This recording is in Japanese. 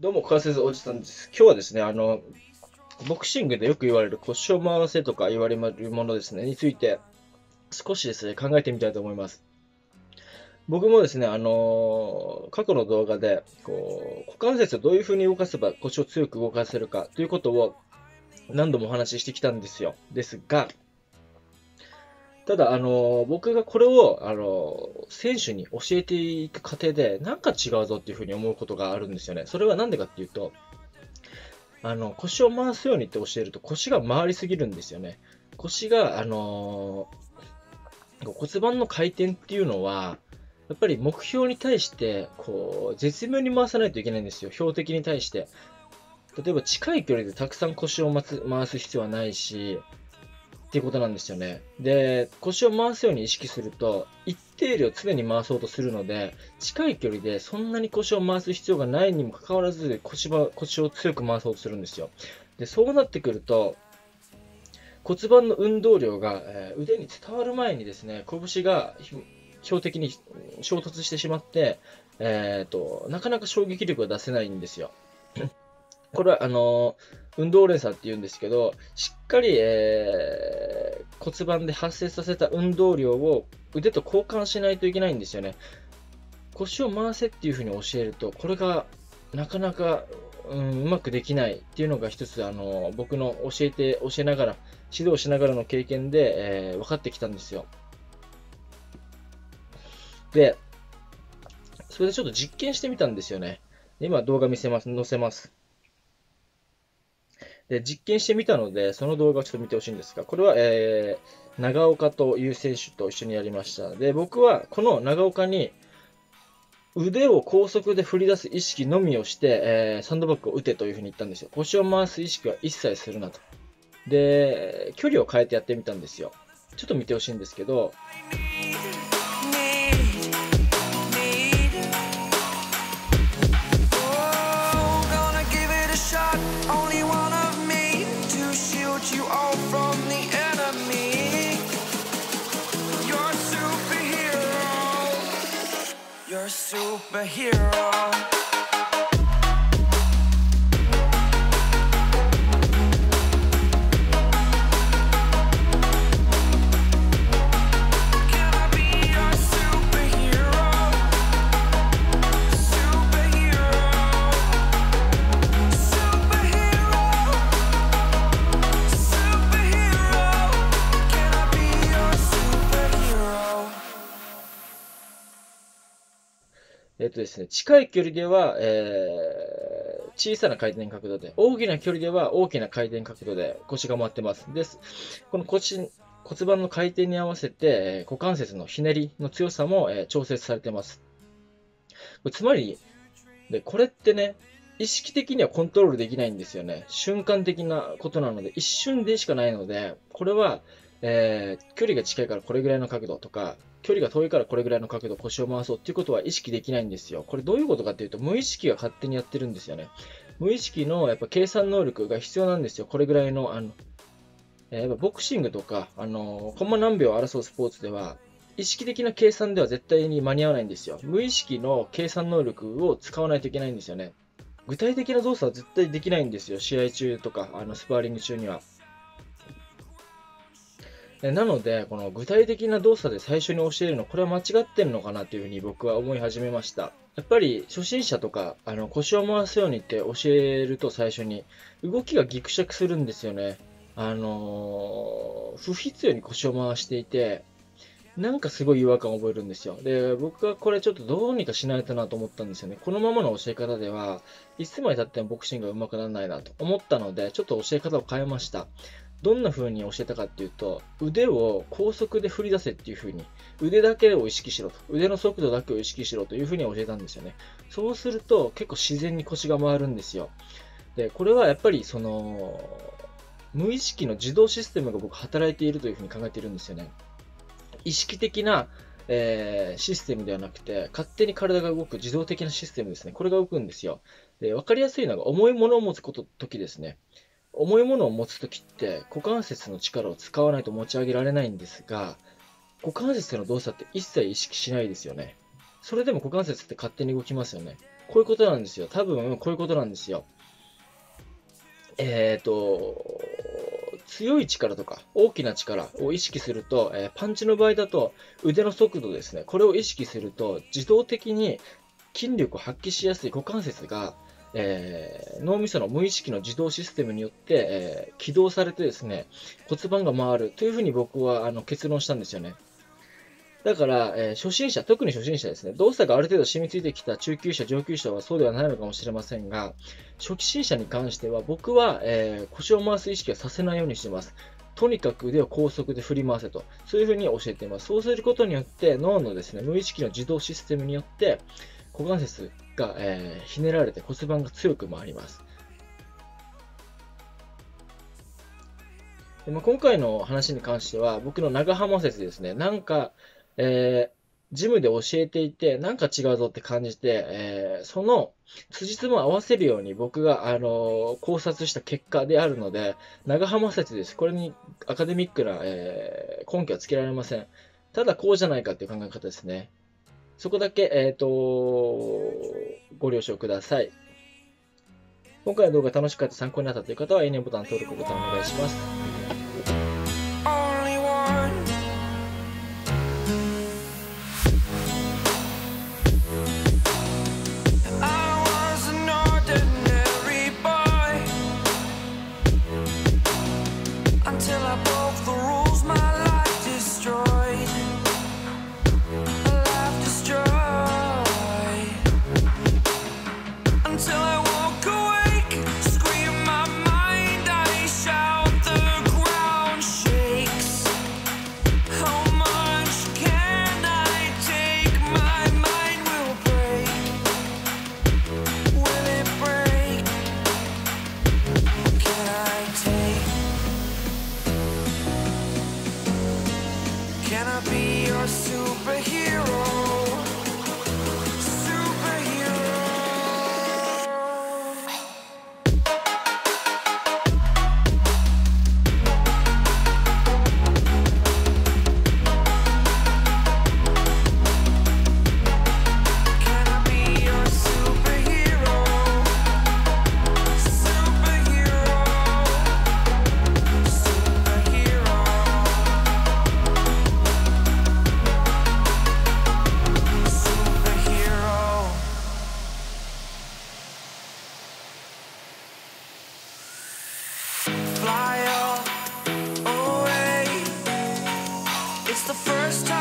どうも、関節おじさんです。今日はですね、あの、ボクシングでよく言われる腰を回せとか言われるものですね、について少しですね、考えてみたいと思います。僕もですね、あの過去の動画で、こう、股関節をどういう風に動かせば腰を強く動かせるかということを何度もお話ししてきたんですよ。ですが、ただ、あの、僕がこれを、あの、選手に教えていく過程で、なんか違うぞっていうふうに思うことがあるんですよね。それはなんでかっていうと、あの、腰を回すようにって教えると腰が回りすぎるんですよね。腰が、あの骨盤の回転っていうのは、やっぱり目標に対して、こう、絶妙に回さないといけないんですよ。標的に対して。例えば近い距離でたくさん腰を回す必要はないし、っていうことなんですよね。で、腰を回すように意識すると、一定量常に回そうとするので、近い距離でそんなに腰を回す必要がないにもかかわらず腰は、腰を強く回そうとするんですよ。で、そうなってくると、骨盤の運動量が、え、腕に伝わる前にですね、拳が標的に衝突してしまって、えーと、なかなか衝撃力が出せないんですよ。これは、あの運動連鎖って言うんですけど、しっかり、え、骨盤で発生させた運動量を腕と交換しないといけないんですよね。腰を回せっていう風に教えると、これがなかなか、うん、うまくできないっていうのが一つ、あの僕の教えて、教えながら、指導しながらの経験で、えー、分かってきたんですよ。で、それでちょっと実験してみたんですよね。今動画見せます、載せます。で、実験してみたので、その動画をちょっと見てほしいんですが、これは、えー、長岡という選手と一緒にやりました。で、僕はこの長岡に腕を高速で振り出す意識のみをして、えー、サンドバッグを打てというふうに言ったんですよ。腰を回す意識は一切するなと。で、距離を変えてやってみたんですよ。ちょっと見てほしいんですけど、superhero ですね、近い距離では、えー、小さな回転角度で、大きな距離では大きな回転角度で腰が回ってます。です。この腰、骨盤の回転に合わせて、股関節のひねりの強さも、え、調節されてます。つまり、で、これってね、意識的にはコントロールできないんですよね。瞬間的なことなので、一瞬でしかないので、これは、えー、距離が近いからこれぐらいの角度とか、距離が遠いからこれぐらいの角度腰を回そうっていうことは意識できないんですよ。これどういうことかっていうと、無意識が勝手にやってるんですよね。無意識のやっぱ計算能力が必要なんですよ。これぐらいの、あの、えー、ボクシングとか、あの、コンマ何秒争うスポーツでは、意識的な計算では絶対に間に合わないんですよ。無意識の計算能力を使わないといけないんですよね。具体的な動作は絶対できないんですよ。試合中とか、あのスパーリング中には。なので、この具体的な動作で最初に教えるの、これは間違ってるのかなというふうに僕は思い始めました。やっぱり初心者とか、あの腰を回すようにって教えると最初に、動きがギクシャクするんですよね。あのー、不必要に腰を回していて、なんかすごい違和感を覚えるんですよ。で、僕はこれちょっとどうにかしないとなと思ったんですよね。このままの教え方では、いつまで経ってもボクシングが上手くならないなと思ったので、ちょっと教え方を変えました。どんな風に教えたかっていうと、腕を高速で振り出せっていう風に、腕だけを意識しろと、腕の速度だけを意識しろという風に教えたんですよね。そうすると結構自然に腰が回るんですよ。で、これはやっぱりその、無意識の自動システムが僕働いているという風に考えているんですよね。意識的な、えー、システムではなくて、勝手に体が動く自動的なシステムですね。これが動くんですよ。で、わかりやすいのが重いものを持つこと、時ですね。重いものを持つときって股関節の力を使わないと持ち上げられないんですが、股関節の動作って一切意識しないですよね。それでも股関節って勝手に動きますよね。こういうことなんですよ。多分、こういうことなんですよ。えっ、ー、と、強い力とか大きな力を意識すると、えー、パンチの場合だと腕の速度ですね。これを意識すると自動的に筋力を発揮しやすい股関節が、えー、脳みその無意識の自動システムによって、えー、起動されてですね、骨盤が回るというふうに僕はあの結論したんですよね。だから、えー、初心者、特に初心者ですね、動作がある程度染みついてきた中級者、上級者はそうではないのかもしれませんが、初期心者に関しては、僕は、え、腰を回す意識はさせないようにしてます。とにかく腕を高速で振り回せと、そういうふうに教えています。そうすることによって、脳のですね、無意識の自動システムによって、股関節が、えー、ひねられて骨盤が強く回ります。でまあ、今回の話に関しては、僕の長浜説ですね、なんか、えー、ジムで教えていて、なんか違うぞって感じて、えー、その辻褄を合わせるように僕が、あのー、考察した結果であるので、長浜説です。これにアカデミックな、えー、根拠はつけられません。ただこうじゃないかっていう考え方ですね。そこだけ、えっ、と、ご了承ください。今回の動画楽しかった参考になったという方は、いいねボタン、登録ボタンお願いします。first time